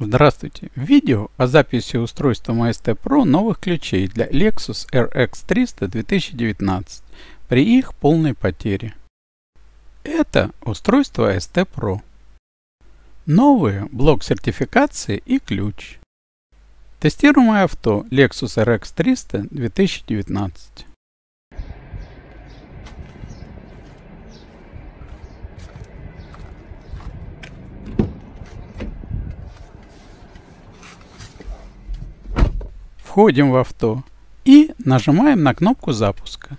Здравствуйте! Видео о записи устройства MST Pro новых ключей для Lexus RX 300 2019 при их полной потере. Это устройство ST Pro. Новые блок сертификации и ключ. Тестируемое авто Lexus RX 300 2019. Входим в авто и нажимаем на кнопку запуска.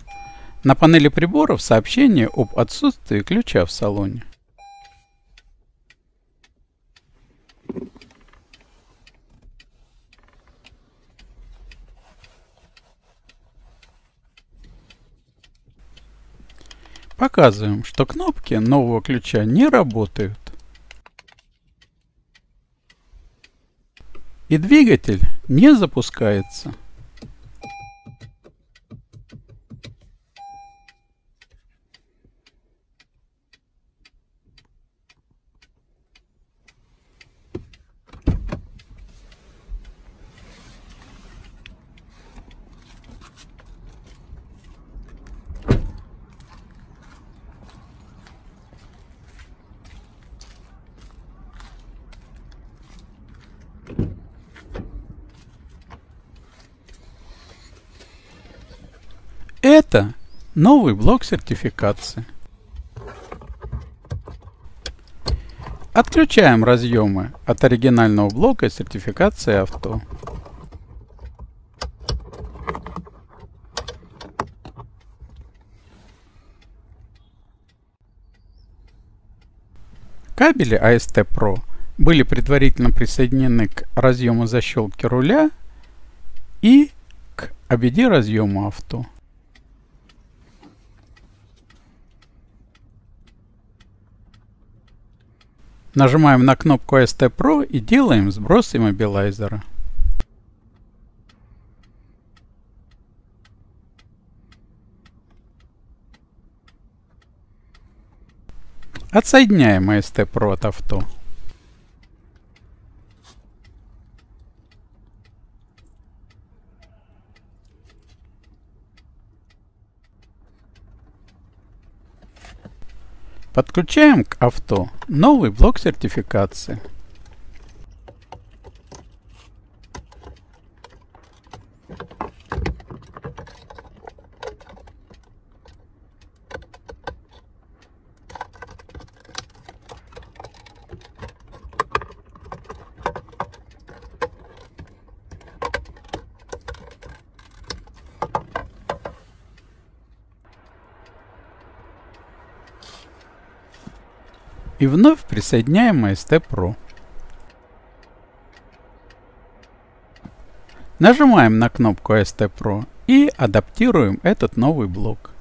На панели приборов сообщение об отсутствии ключа в салоне. Показываем, что кнопки нового ключа не работают. И двигатель не запускается. Это новый блок сертификации. Отключаем разъемы от оригинального блока сертификации авто. Кабели AST Pro были предварительно присоединены к разъему защелки руля и к ABD разъему авто. Нажимаем на кнопку ST Pro и делаем сброс иммобилайзера. Отсоединяем ST Pro от авто. Подключаем к авто новый блок сертификации. И вновь присоединяем ST Pro. Нажимаем на кнопку ST Pro и адаптируем этот новый блок.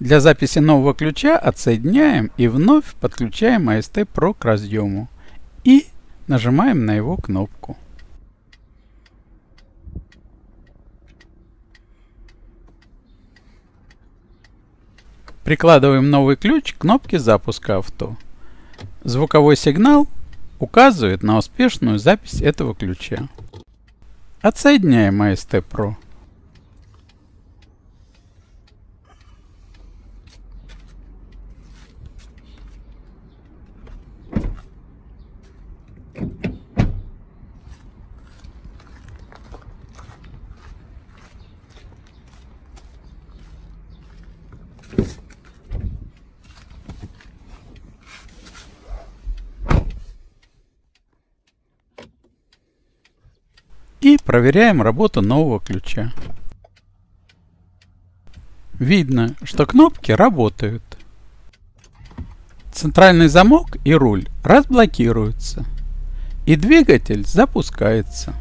Для записи нового ключа отсоединяем и вновь подключаем AST Pro к разъему Нажимаем на его кнопку. Прикладываем новый ключ к кнопке запуска авто. Звуковой сигнал указывает на успешную запись этого ключа. Отсоединяем AST Pro. И проверяем работу нового ключа. Видно, что кнопки работают. Центральный замок и руль разблокируются. И двигатель запускается.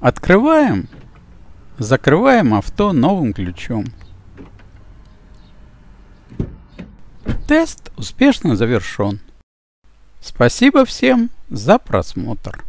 Открываем, закрываем авто новым ключом. Тест успешно завершен. Спасибо всем за просмотр.